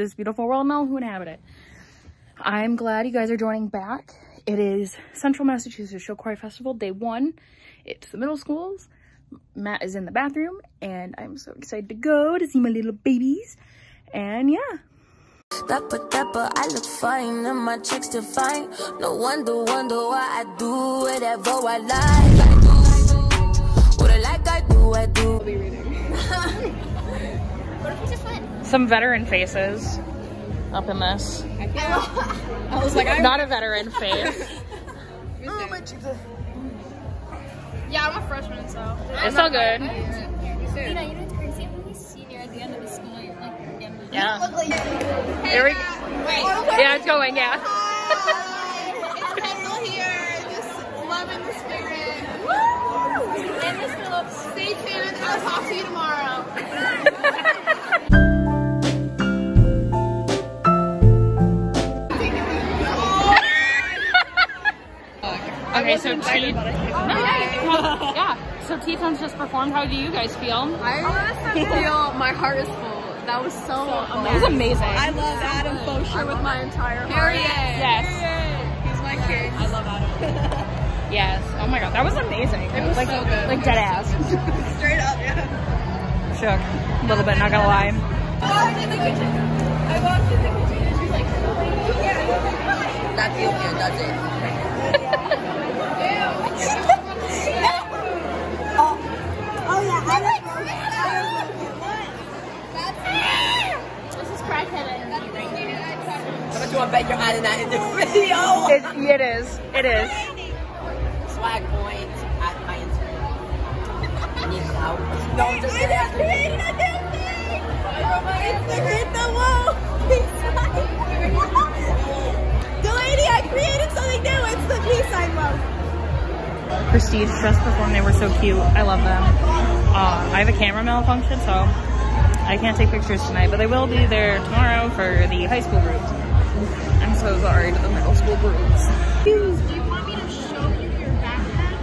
This beautiful world and who inhabit it. I'm glad you guys are joining back. It is Central Massachusetts Show Choir Festival, day one. It's the middle schools. Matt is in the bathroom, and I'm so excited to go to see my little babies. And yeah. Dapper, dapper, I look fine and my chicks define. No wonder, wonder why I do whatever I like. I do what I like, I do, I do. Some veteran faces up in this. I was like, I'm Not a veteran face. oh, my Jesus. Yeah, I'm a freshman, so. It's all good. You know, you know, it's crazy. I'm gonna be senior at the end of the school year. Like, at the end of the Yeah. Look like Here we go. Yeah, it's going, yeah. It's Kendall here, just loving the spirit. Woo! And Miss Phillips, stay tuned. I'll talk to you tomorrow. Okay, so T. yeah. So T-Tones just performed. How do you guys feel? I honestly feel my heart is full. That was so, It was amazing. I love Adam Fosher with my entire heart. Yes. He's my king. I love Adam. Yes. Oh my god, that was amazing. It was like, so good. Like dead ass. Straight up, yeah. Shook. A little bit, not gonna lie. I walked in the kitchen. I walked in the kitchen and she's like, That's you, here, that's it. This is crackhead energy. How much you want to bet you're adding that in the video? It, it is. It is. Swag points at my Instagram. Need clout. No, I'm just kidding. Delaney, I created something new. It's the peace sign mode. Prestige just performed. They were so cute. I love them. Uh, I have a camera malfunction, so I can't take pictures tonight, but they will be there tomorrow for the high school groups. I'm so sorry to the middle school groups. Do you want me to show you your backpack?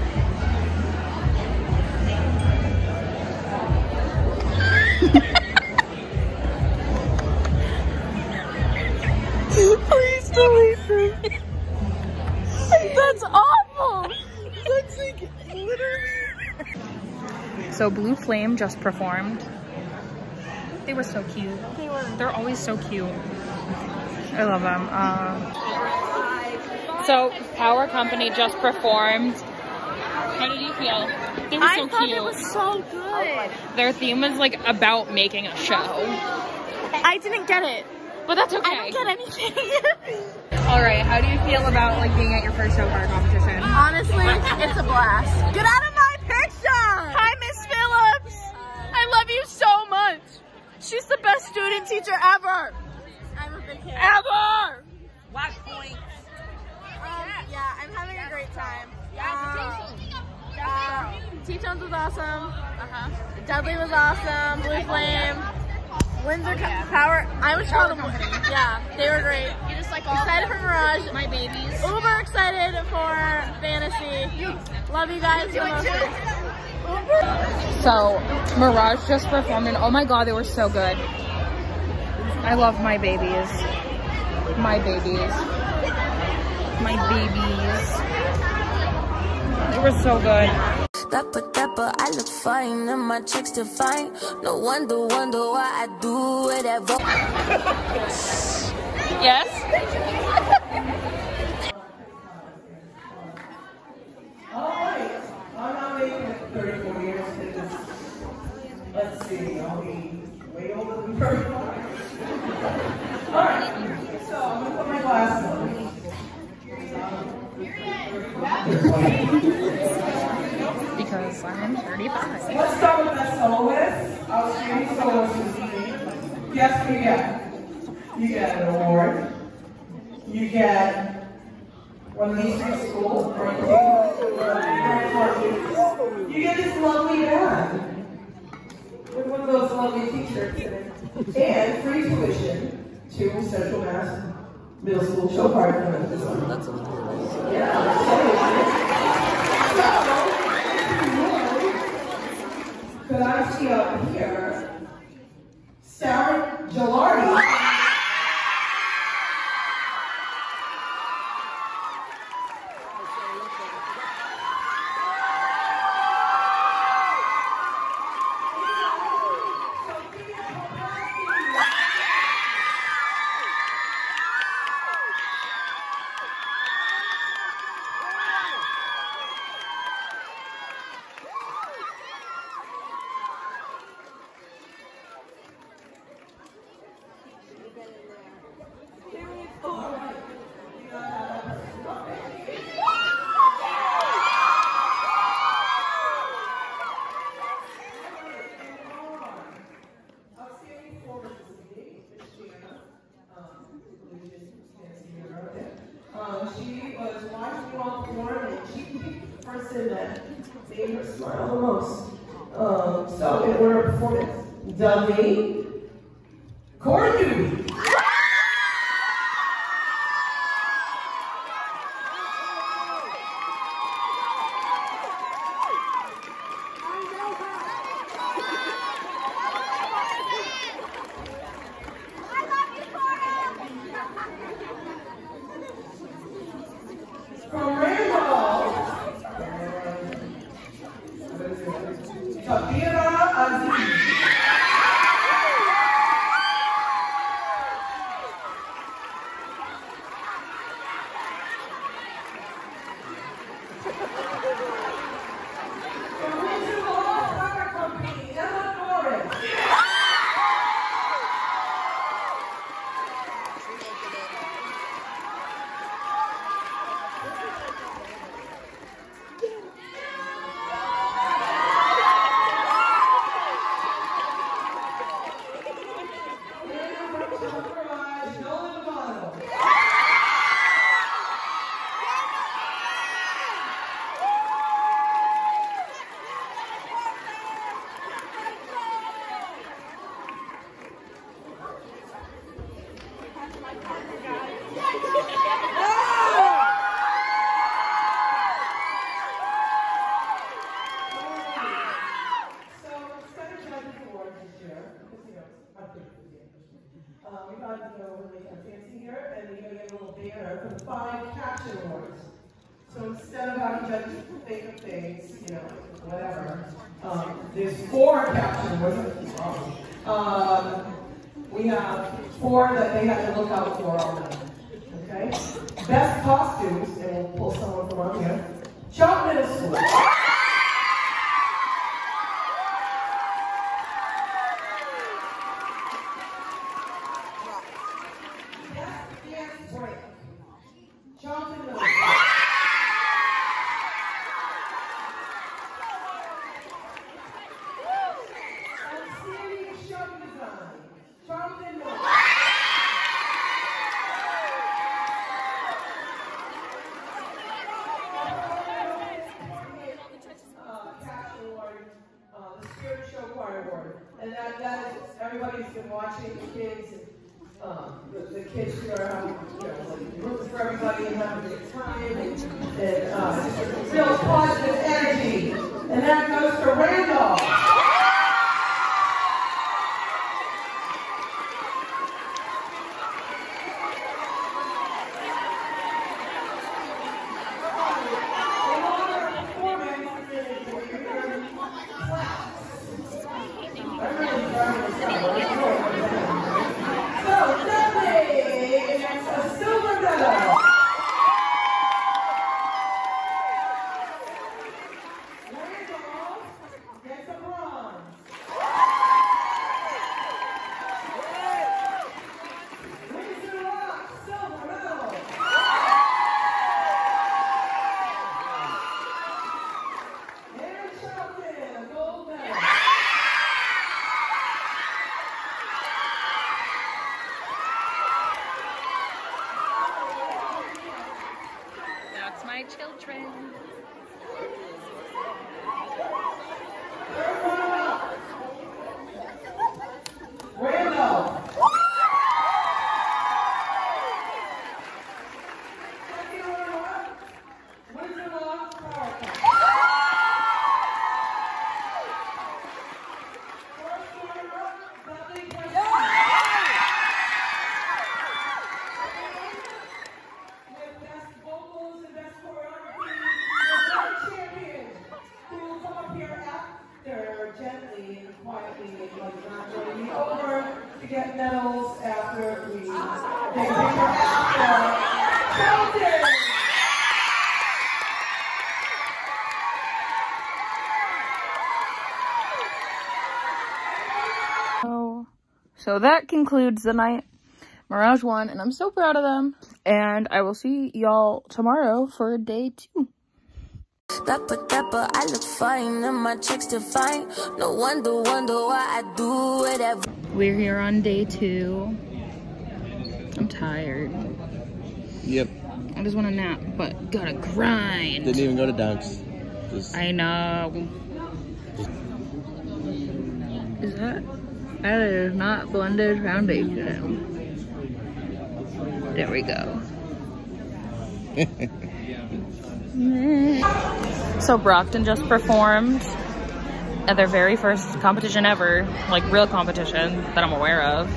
Please delete me. That's awful. That's like literally. So Blue Flame just performed. They were so cute. They were. They're always so cute. I love them. Uh, so Power Company just performed. How did you feel? They were so cute. it was so good. Their theme was like about making a show, I didn't get it. but that's okay. I don't get anything. All right, how do you feel about like being at your first show choir competition? Honestly, it's a blast. Get out of my picture! Hi, Miss Phillips. I love you so much. She's the best student teacher ever. I'm a big fan. Ever! Swag points. Um, yeah, I'm having a great time. Um, uh, T-Tones was awesome. Uh-huh. Dudley was awesome. Blue Flame. Windsor Co- Power. I was called them. Yeah, they were great. You're just like all Excited for Mirage. my babies. Uber excited for Fantasy. Love you guys. most. So Mirage just performed, and oh my god, they were so good. I love my babies. My babies. My babies. They were so good. Dapper, dapper, I look fine and my chicks define. No wonder, wonder why I do whatever. Yes? And that—that everybody's been watching the kids, um, the, the kids who are um, you know, room for everybody and having a good time, and, and uh, real positive energy. And that goes to Randolph. So that concludes the night. Mirage won, and I'm so proud of them. And I will see y'all tomorrow for day two. Dapper, I look fine, and my checks. No wonder, wonder why I do whatever. We're here on day two. I'm tired. Yep. I just want to nap, but gotta grind. Didn't even go to Dunk's. Just... I know. Is that... That is not blended foundation. There we go. so Brockton just performed at their very first competition ever, like real competition that I'm aware of.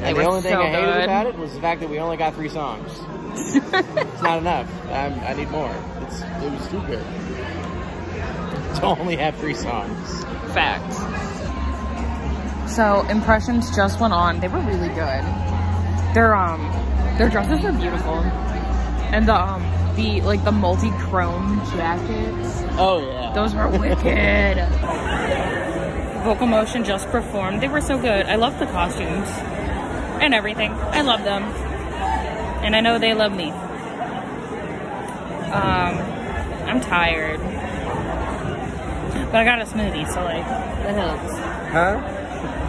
They And were the only thing so I hated good. about it was the fact that we only got three songs. it's not enough. I'm, I need more. It's, it was too good to only have three songs. Fact. So impressions just went on. They were really good. Their um their dresses were beautiful. And the um the like the multi-chrome jackets. Oh yeah. Those were wicked. Vocal Motion just performed. They were so good. I love the costumes and everything. I love them. And I know they love me. Um, I'm tired. But I got a smoothie, so like, that helps. Huh?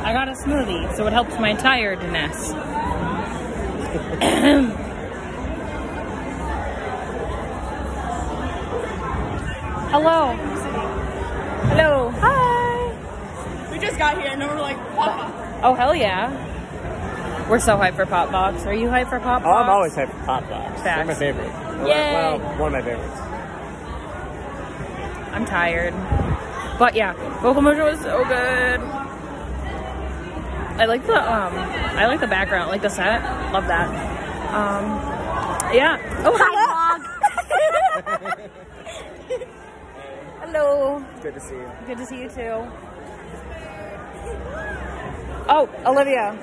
I got a smoothie, so it helps my tiredness. Hello. Hello. Hi. We just got here and then we're like, Papa. Oh, hell yeah. We're so hyped for Pop Vox. Are you hyped for Pop Vox? Oh, I'm always hyped for Pop Vox. They're my Facts. favorite. Yay. Well, one of my favorites. I'm tired. But yeah, Vocal Motion was so good. I like the um I like the background, like the set. Love that. Um yeah. Oh hi vlog. Hello. Good to see you. Good to see you too. Oh, Olivia.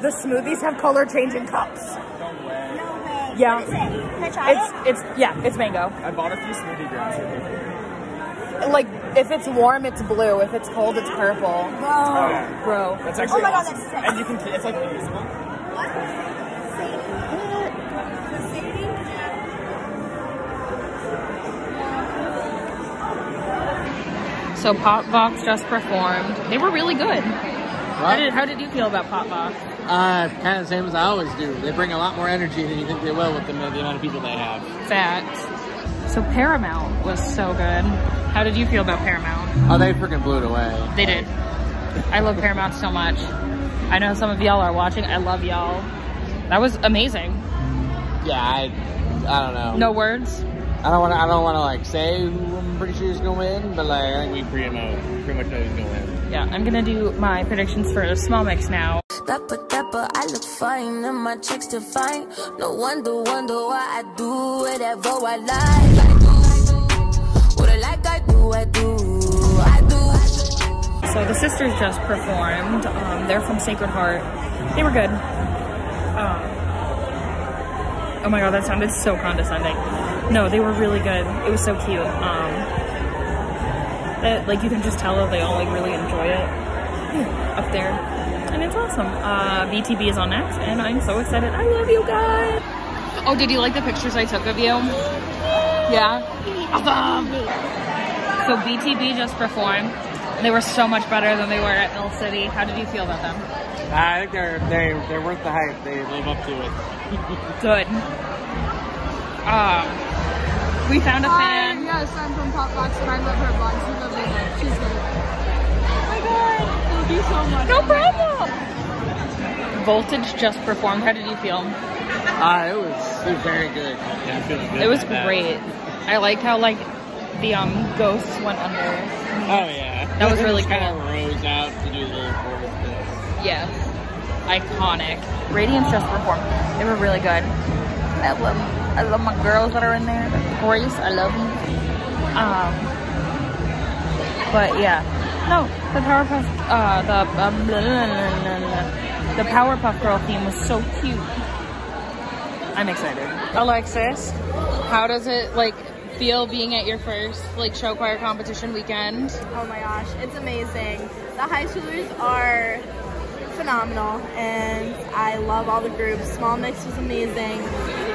The smoothies have color changing cups. No Yeah. Can I try It's it's yeah, it's mango. I bought a few smoothie drinks. Like if it's warm, it's blue. If it's cold, it's purple. Bro. That's actually. Oh my god, that's sick. And you can, it's like invisible. So Pop Vox just performed. They were really good. How did, how did you feel about Pop Vox? Uh, kind of the same as I always do. They bring a lot more energy than you think they will with the, the amount of people they have. Facts. So Paramount was so good. How did you feel about Paramount? Oh, they freaking blew it away. They did. I love Paramount so much. I know some of y'all are watching. I love y'all. That was amazing. Yeah, I, I don't know. No words. I don't want to. I don't want to like say who I'm pretty sure is gonna win, but like I think we pretty much pretty much know who's gonna win. Yeah, I'm gonna do my predictions for the small mix now. Dapper, dapper, I look fine and my checks to fine. No wonder, wonder why I do whatever I like. I do what I like, I do, I do. So the sisters just performed. Um, they're from Sacred Heart. They were good. Um, oh my god, that sounded so condescending. No, they were really good. It was so cute. Um, that, like you can just tell that they all like really enjoy it up there, and it's awesome. Uh, BTB is on next, and I'm so excited. I love you guys. Oh, did you like the pictures I took of you? Yeah. Awesome. So BTB just performed. They were so much better than they were at Mill City. How did you feel about them? I think they're they they're worth the hype. They live up to it. Good. Um, we found a fan. yes, I'm from Pop Vox and I love her vlog. She's lovely. She's good. My god. Thank you so much. No problem. Voltage just performed. How did you feel? Uh, it was it was very good. Yeah, I'm feeling good. It was about that. great. I liked how like the um ghosts went under. Oh yeah, That was really kind cool. of rose out to do the little chorus bit. Yes. Iconic. Radiance just performed. They were really good. I love I love my girls that are in there. Grace, I love you. Um but yeah. No, the Powerpuff uh the um, blah, blah, blah, blah, blah. the Powerpuff Girl theme was so cute. I'm excited. Alexis, how does it like feel being at your first like show choir competition weekend? Oh my gosh, it's amazing. The high schoolers are phenomenal, and I love all the groups. Small Mix was amazing.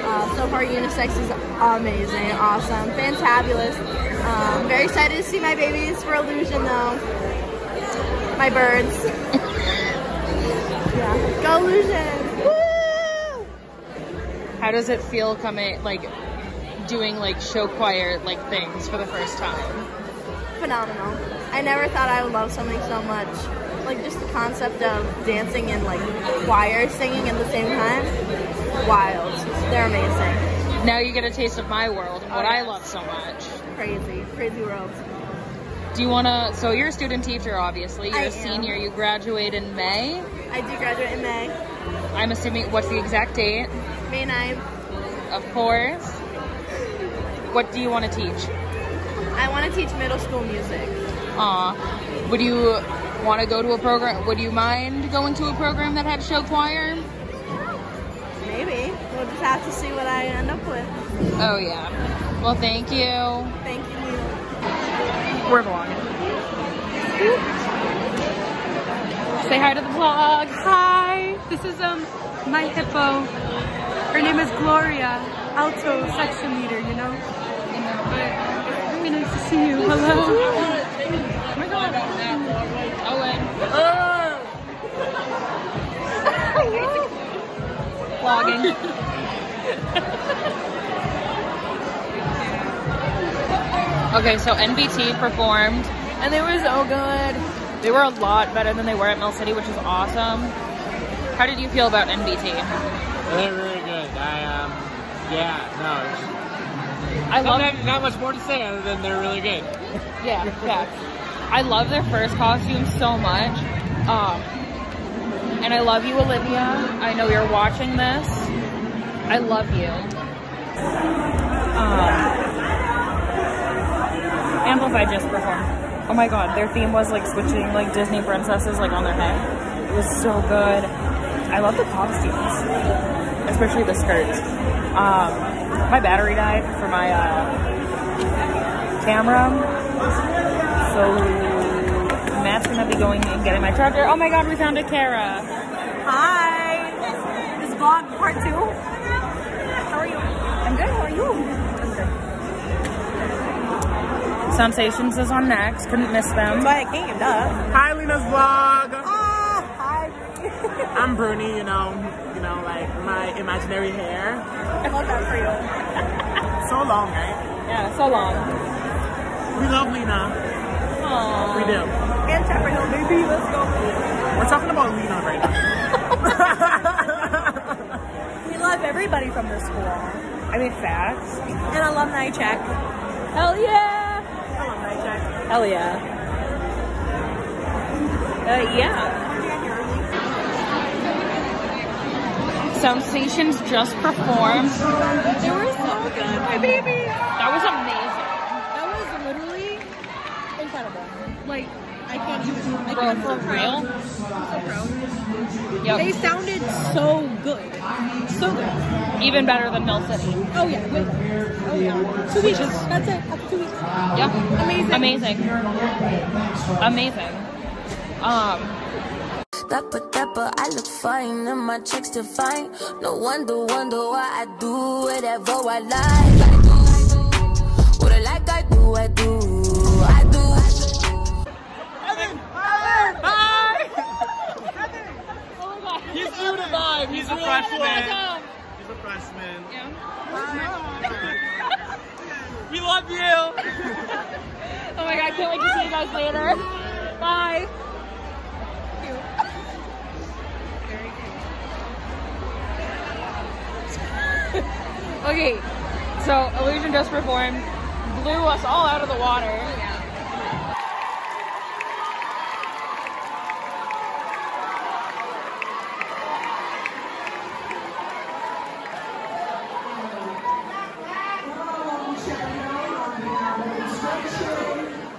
Uh, so far, Unisex is amazing, awesome, fantabulous. Um, very excited to see my babies for Illusion, though. My birds. yeah, go Illusion! Woo! How does it feel coming like doing like show choir like things for the first time? Phenomenal. I never thought I would love something so much. Like just the concept of dancing and like choir singing at the same time. Wild. They're amazing. Now you get a taste of my world and what Oh, I love so much. Crazy. Crazy world. Do you want to? So you're a student teacher, obviously. You're I a am. senior. You graduate in May. I do graduate in May. I'm assuming. What's the exact date? May 9th. Of course. What do you want to teach? I want to teach middle school music. Aw. Would you want to go to a program? Would you mind going to a program that had show choir? Maybe. We'll just have to see what I end up with. Oh yeah. Well, thank you. Thank you, Neil. We're vlogging. Say hi to the vlog. Hi, this is um my hippo. Her name is Gloria, alto section leader, you know? But it's really nice to see you. Hello. Oh my god. Owen. Vlogging. okay, so NBT performed and they were so good. They were a lot better than they were at Mill City, which is awesome. How did you feel about NBT? They're really good. I um, yeah, no. I love Not, not much more to say other than they're really good. Yeah, yeah. I love their first costume so much. Um, and I love you, Olivia. I know you're watching this. I love you. Um, Amplify just performed. Oh my god, their theme was like switching like Disney princesses like on their head. It was so good. I love the costumes, especially the skirts. Um, my battery died for my uh, camera. So Matt's gonna be going and getting my charger. Oh my god, we found a Kara. Hi. This vlog part two. How are you? I'm good, how are you? Sensations is on next. Couldn't miss them. I came, duh. Hi, Leena's vlog. Ah, hi. I'm Bruni, you know, you know, like my imaginary hair. I love that for you. So long, right? Yeah, so long. We love Leena. Aww. We do. And Chapel Hill, baby. Let's go. We're talking about Leena right now. We love everybody from this school. I mean, facts. And alumni check. Hell yeah. Alumni check. Hell yeah. Uh, yeah. Sensations just performed. They were so good, my baby. That was amazing. That was literally incredible. Like, I can't even. I Bro, can't for so real? I'm so proud. Yep. They sounded so good. So good. Even better than Mill City. Oh yeah, way better. Oh yeah. Two weeks. That's it. After two weeks. Yep. Amazing. Amazing. Amazing. Um, Dapper, dapper, I look fine and my checks define. No wonder, wonder why I do whatever I like. I do what I like, I do, I do, to. He's a freshman. He's a freshman. We love you. oh my god, can't wait to see you guys later. Bye. okay, so Illusion just performed, blew us all out of the water.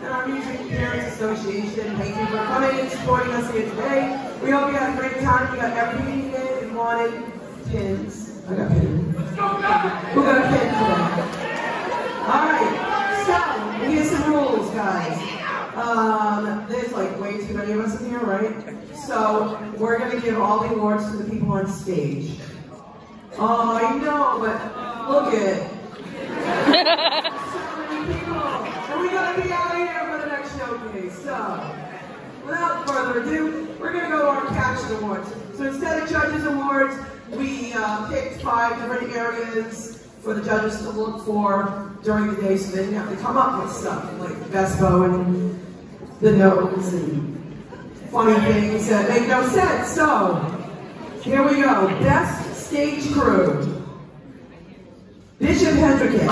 and our Music Parents Association. Thank you for coming and supporting us here today. We hope you had a great time. We got everything you and wanted. Pins. I got pins. Who got a pin today? All right. So, here's some rules, guys. Um, there's like way too many of us in here, right? So, we're going to give all the awards to the people on stage. Oh, I know, but look at so without further ado, we're gonna go to our Caption Awards. So instead of Judges Awards, we uh, picked five different areas for the judges to look for during the day so they didn't have to come up with stuff like the best bow and the notes and funny things that make no sense. So, here we go. Best stage crew. Bishop Hendricken.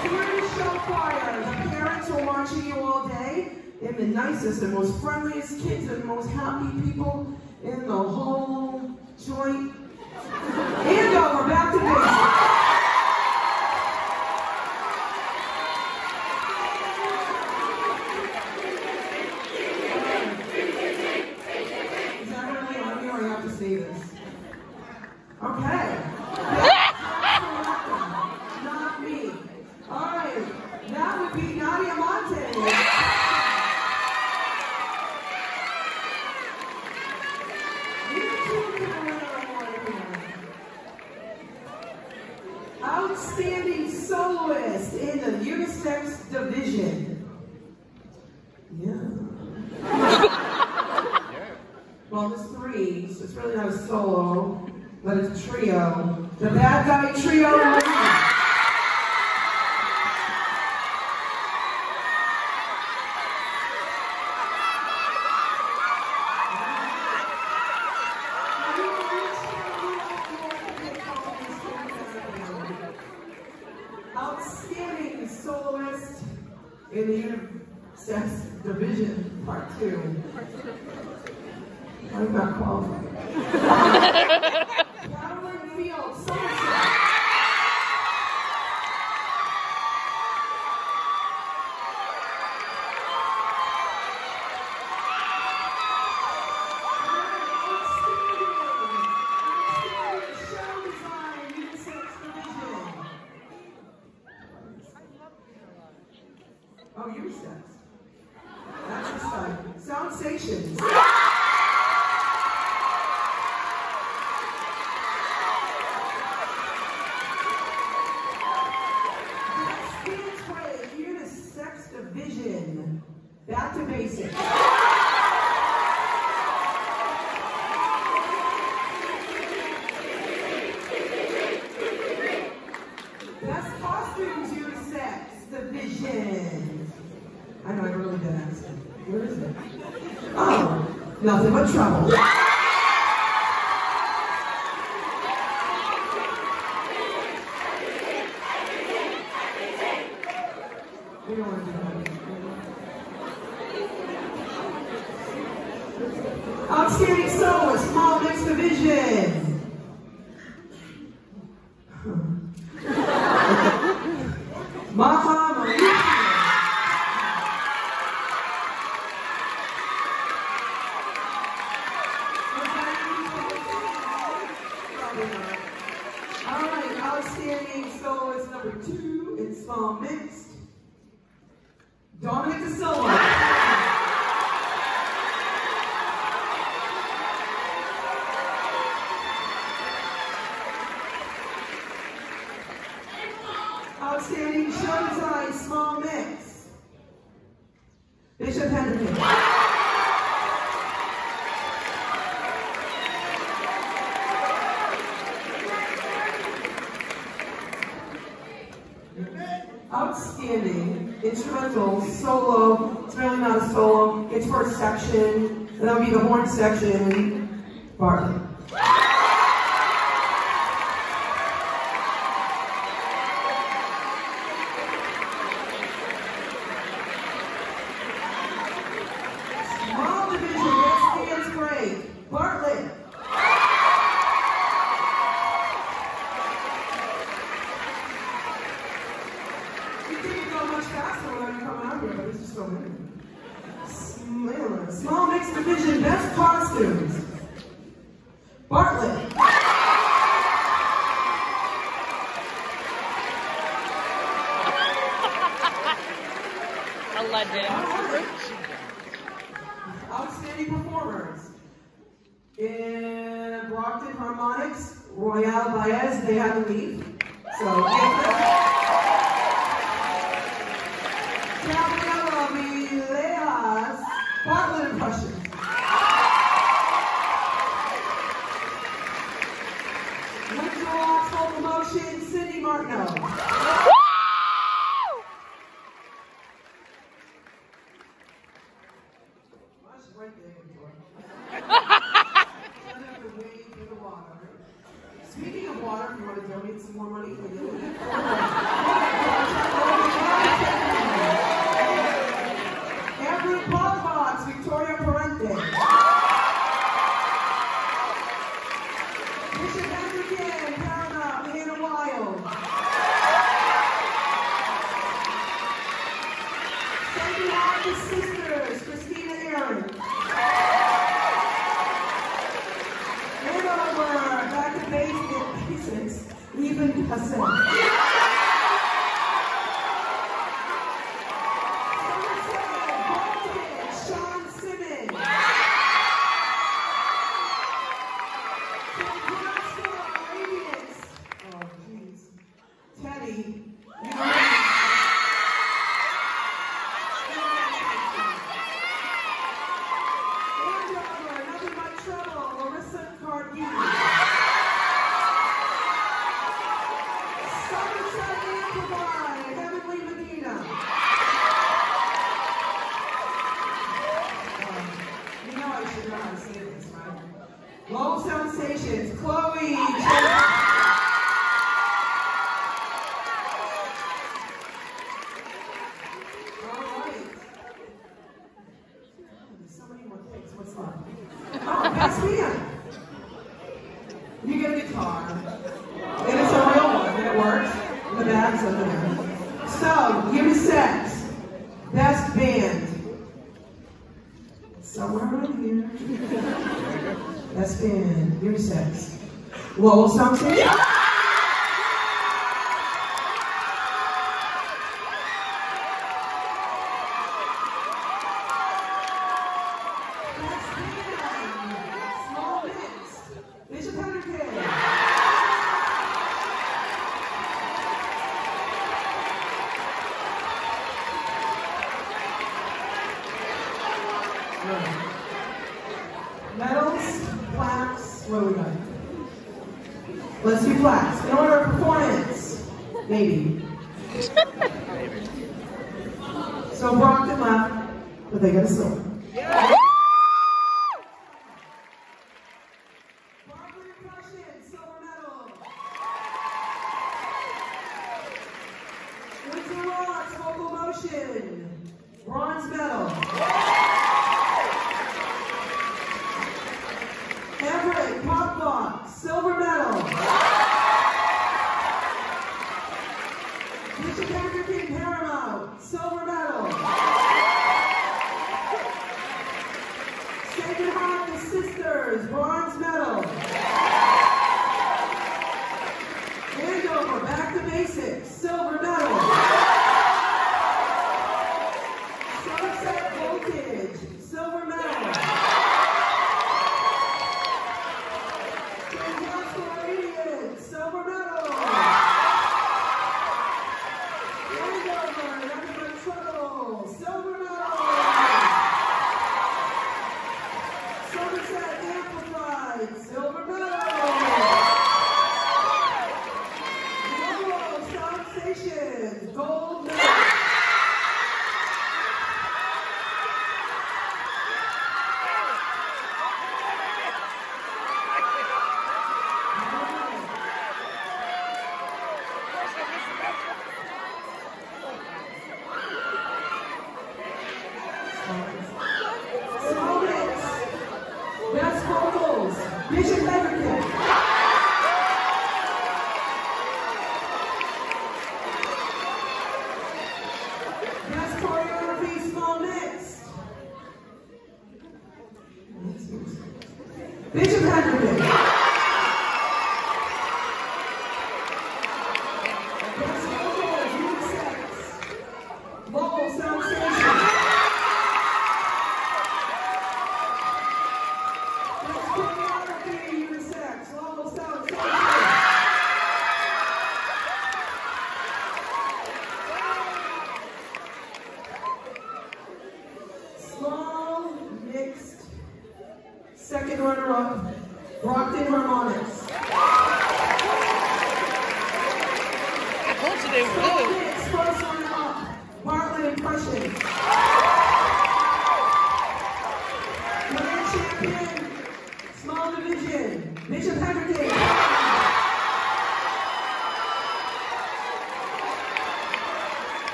Swedish Show Choir. The parents are watching you all day. And the nicest and most friendliest kids and the most happy people in the whole joint. and uh, we're back to basics. Is that really on me or I have to say this? Okay. Not me. All right. That would be Nadia Monte. You two can win an award here. Outstanding soloist in the unisex division. Yeah. Well, there's three, so it's really not a solo, but it's a trio. The Bad Guy Trio. Outstanding soloist in the unisex division, part two. I'm not qualified. Caroline Fields, Somerset. Oh, unisex. That's exciting. Sound stations. Speedway unisex division. Back to basics. Best costumes unisex division. I know I have a really good accent. Where is it? Oh, nothing but trouble. We don't want to do that. Outstanding soloist, small mix division. Mama Maria. All right, outstanding soloist number two in small mixed. Dominic De Silva. Outstanding show design small mix. Bishop Hendricken. Outstanding instrumental solo. It's really not a solo. It's for section. And that'll be the horn section. Bartlett. Promotion, Cindy Martineau. Sensations, Stations, Chloe. Deixa eu ver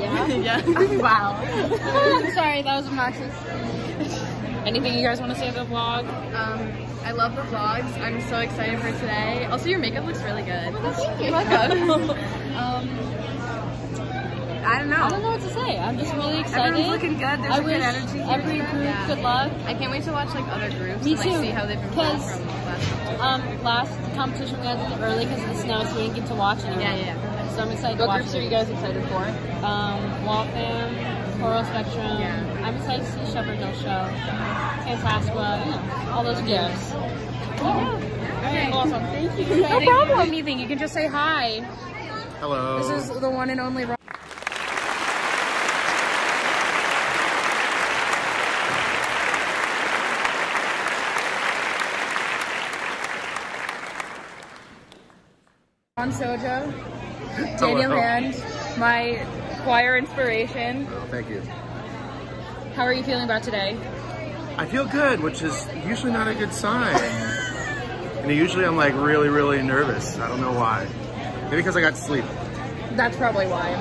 Yeah? yeah. wow. Sorry, that was a obnoxious. Anything you guys want to say about the vlog? Um, I love the vlogs. I'm so excited for today. Also, your makeup looks really good. Thank you. Welcome. Um, I don't know. I don't know what to say. I'm just really excited. Everyone's looking good. There's I a wish good energy here. every group Yeah. good luck. I can't wait to watch like other groups Me and like too, see how they've improved from last time. Um, last competition we had a little early because of the snow, so we didn't get to watch it. Yeah, yeah, yeah. So I'm excited to What watch groups are you guys excited for? Um, Waltham, Coral Spectrum. Yeah. I'm excited to see Shepherd No Show, Fantasqua, you know, all those groups. Yes. Okay, awesome. Thank you. No problem. Anything. You can just say hi. Hello. This is the one and only. Ro- Ron Soja, Daniel Hello. Hand, my choir inspiration. Oh, thank you. How are you feeling about today? I feel good, which is usually not a good sign. and usually I'm like really, really nervous. I don't know why. Maybe because I got sleep. That's probably why.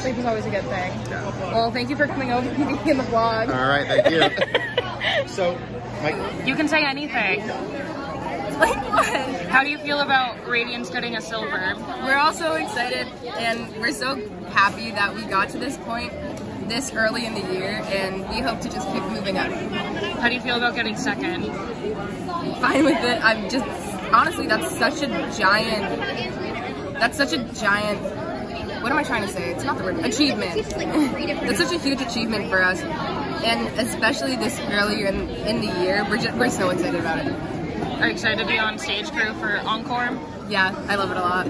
Sleep is always a good thing. Yeah. Well, thank you for coming over and being in the vlog. All right, thank you. so, Mike, You can say anything. Like what? How do you feel about Radiance getting a silver? We're all so excited and we're so happy that we got to this point this early in the year and we hope to just keep moving up. How do you feel about getting second? Fine with it. I'm just honestly that's such a giant that's such a giant what am I trying to say? It's not the word achievement. That's such a huge achievement for us. And especially this earlier in, in the year, we're just, we're so excited about it. Are you excited to be on stage crew for Encore? Yeah, I love it a lot.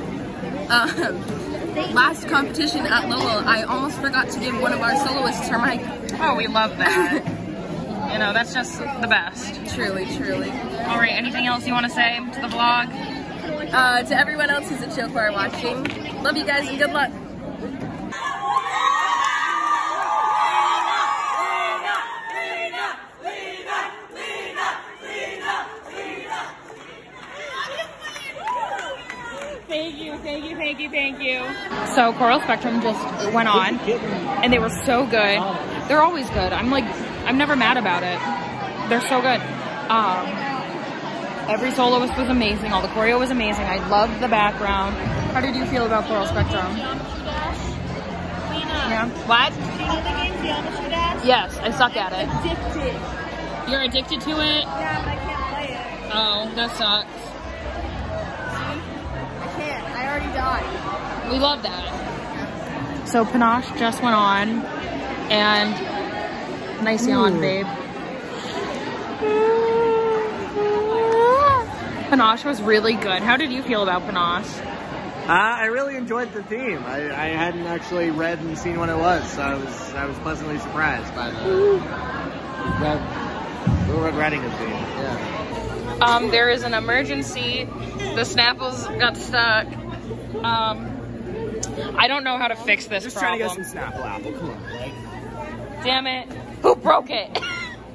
Um, last competition at Lowell, I almost forgot to give one of our soloists her mic. Oh, we love that. you know, that's just the best. Truly, truly. All right, anything else you want to say to the vlog? Uh, to everyone else who's a chill choir watching, love you guys and good luck. Thank you, thank you. So Coral Spectrum just went on, and they were so good. They're always good. I'm like, I'm never mad about it. They're so good. Um, every soloist was amazing. All the choreo was amazing. I loved the background. How did you feel about Coral Spectrum? Yeah. What? Yes, I suck at it. Addicted. You're addicted to it? Yeah, but I can't play it. Oh, that sucks. We love that. So Panache just went on, and nice yawn, babe. Panache was really good. How did you feel about Panache? Uh, I really enjoyed the theme. I, I hadn't actually read and seen what it was, so I was I was pleasantly surprised by the red, Little Red Riding Hood theme. Yeah. Um, there is an emergency. The Snapples got stuck. Um, I don't know how to fix this Just trying to get some Snapple Apple. Come on, like. Damn it! Who broke it?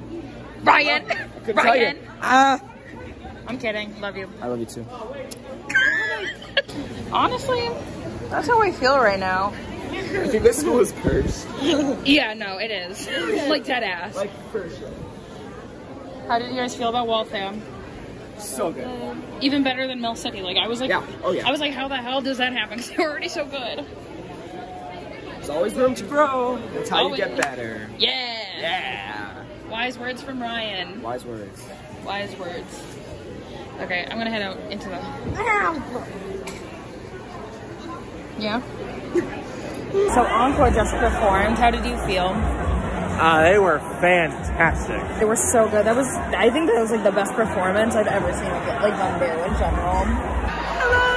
Ryan. You. Ryan. Ah. I'm kidding. Love you. I love you too. Honestly, that's how I feel right now. I think this school is cursed. Yeah, no, it is. like dead ass. Like for sure. How did you guys feel about Waltham? So good. Even better than Mill City. Like I was like, Yeah. Oh, yeah. I was like, how the hell does that happen? Because they're already so good. There's always room to grow. That's how Always. you get better. Yeah. Yeah. Wise words from Ryan. Wise words. Wise words. Okay, I'm gonna head out into the. Yeah. So Encore just performed. How did you feel? Uh, they were fantastic. They were so good. That was, I think that was like the best performance I've ever seen of like Von Bear in general. Hello!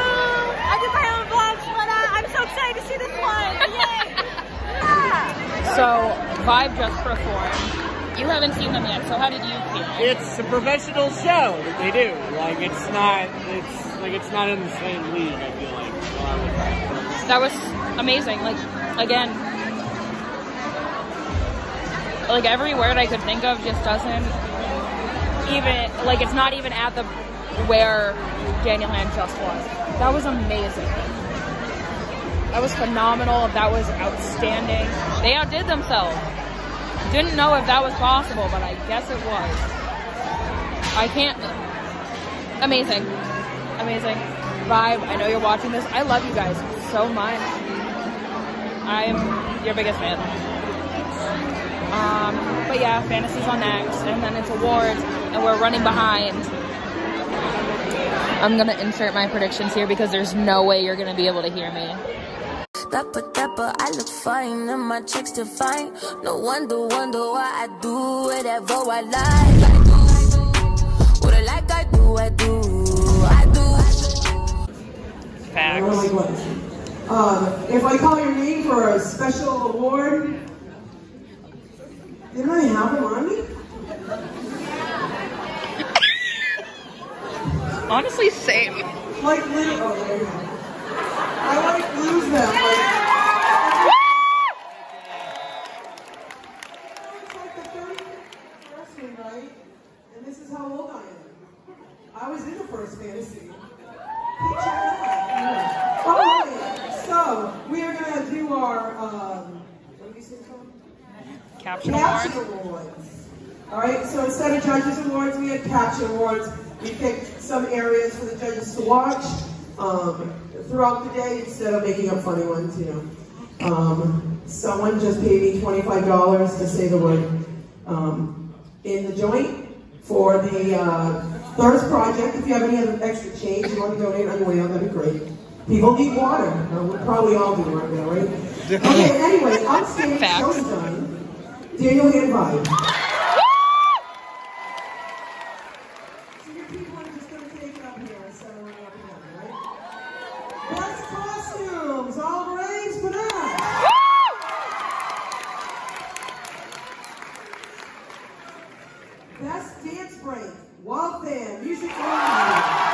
I do my own vlogs, but uh, I'm so excited to see this one. Yay! Yeah! So Vibe just performed. You haven't seen them yet, so how did you feel? It's a professional show that they do. Like it's not. It's like it's not in the same league. I feel like. a lot of the time. That was amazing. Like again, like every word I could think of just doesn't even like it's not even at the where Daniel Hand just was. That was amazing. That was phenomenal. That was outstanding. They outdid themselves. Didn't know if that was possible, but I guess it was. I can't. Amazing. Amazing. Vibe, I know you're watching this. I love you guys so much. I'm your biggest fan. Um, but yeah, Fantasy's on next, and then it's awards, and we're running behind. I'm gonna insert my predictions here because there's no way you're gonna be able to hear me. Dapper, dapper, I look fine and my checks to fine. No wonder, wonder why I do whatever I like. I do what I like, I do, I do, I do. I don't like what? Um, if I call your name for a special award, didn't I have them on me? Honestly, same. Like, literally, oh, you. I like lose them. Like, it's like the 30th anniversary, right? And this is how old I am. I was in the first fantasy. Picture that. All right, so we are gonna do our um, what do you say it's called? Caption Caption award. awards. All right, so instead of judges awards, we had caption awards. We picked some areas for the judges to watch um, throughout the day instead of making up funny ones, you know. Um, someone just paid me $25 to say the word um, in the joint for the uh, Thirst Project. If you have any other extra change you want to donate on your way out, that'd be great. People need water. Uh, we probably all do right now, right? Okay, anyway, upstairs, Facts. show done. Daniel Hand Vibe. So your people are just gonna take it up here instead of running up and down, right? Best costumes, all raised for that. Best dance break, Wild Fan, music only.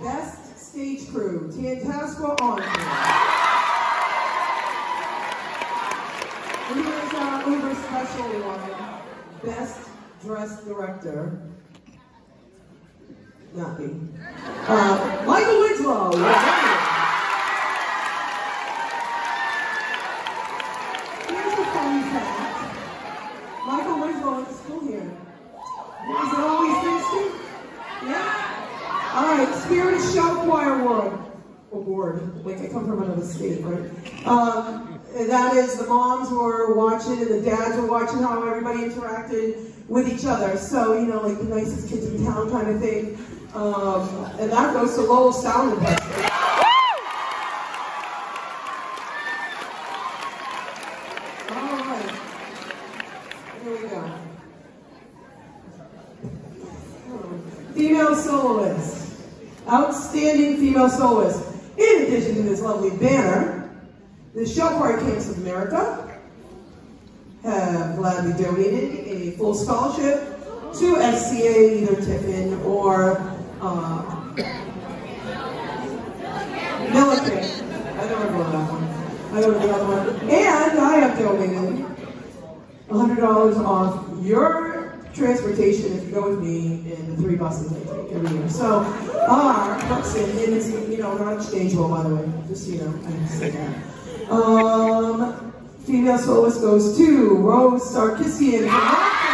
Best stage crew, Tantasco Encore. And here's our Uber special one, Best Dressed Director. Not me. Uh, Michael Winslow. Here's a fun fact. Michael Winslow to school here. Is it always thirsty? Yeah? All right, Spirit Show Choir Award. Award. Like I come from another state, right? Um, and that is the moms were watching and the dads were watching how everybody interacted with each other. So, you know, like the nicest kids in town kind of thing. Um, and that goes to Lowell Sound. Female soloist. Outstanding female soloist. In addition to this lovely banner, the Choir Camps of America have gladly donated a full scholarship to SCA, either Tiffin or uh, Millikin. I don't remember that one. I don't know the other one. And I have donated $100 off your transportation if you go with me in the three buses I take every year. So, our person, and it's, you know, not exchangeable, by the way, just you know, I say that. Um, female soloist goes to Rose Sarkisian.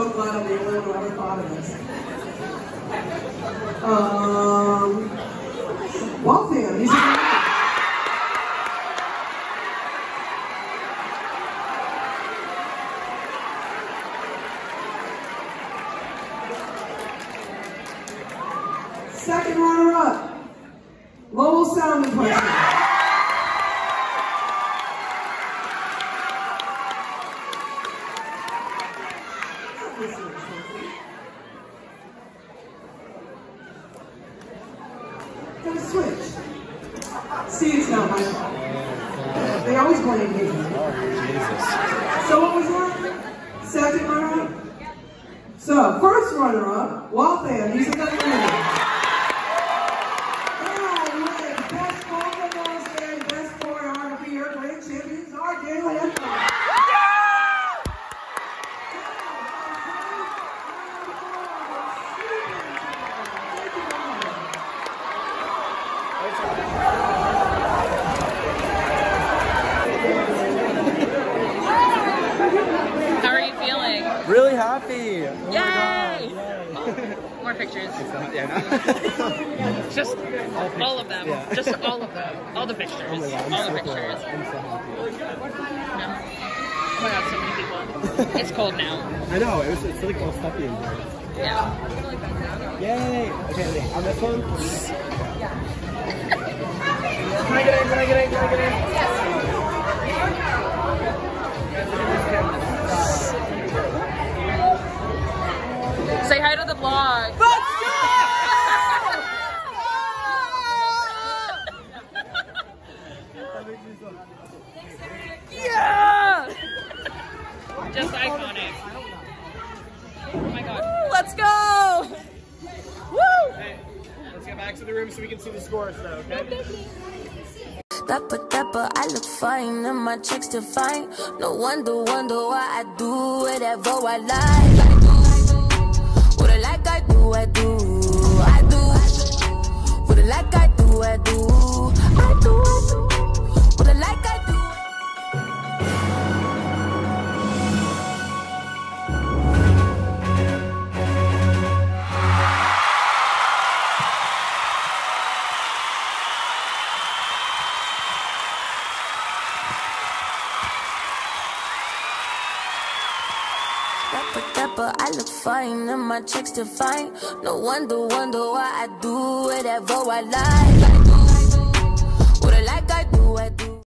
so glad I'm the only one who ever thought of this. Um, It's cold now. I know, it was, it's like all stuffy in here. Yeah. Yay! Okay, okay, on this one. can I get in? Can I get in? Can I get in? Yes. Say hi to the vlog. room so we can see the scores, though, okay? Dapper, dapper, I look fine and my checks define. No wonder, wonder why I do whatever I like. I do, what I like, I do, I do. I do, I do. What I like, I do, I do. I do, I do. Dapper, I look fine and my checks define. No wonder, wonder why I do whatever I like. I do what I like, I do, I do.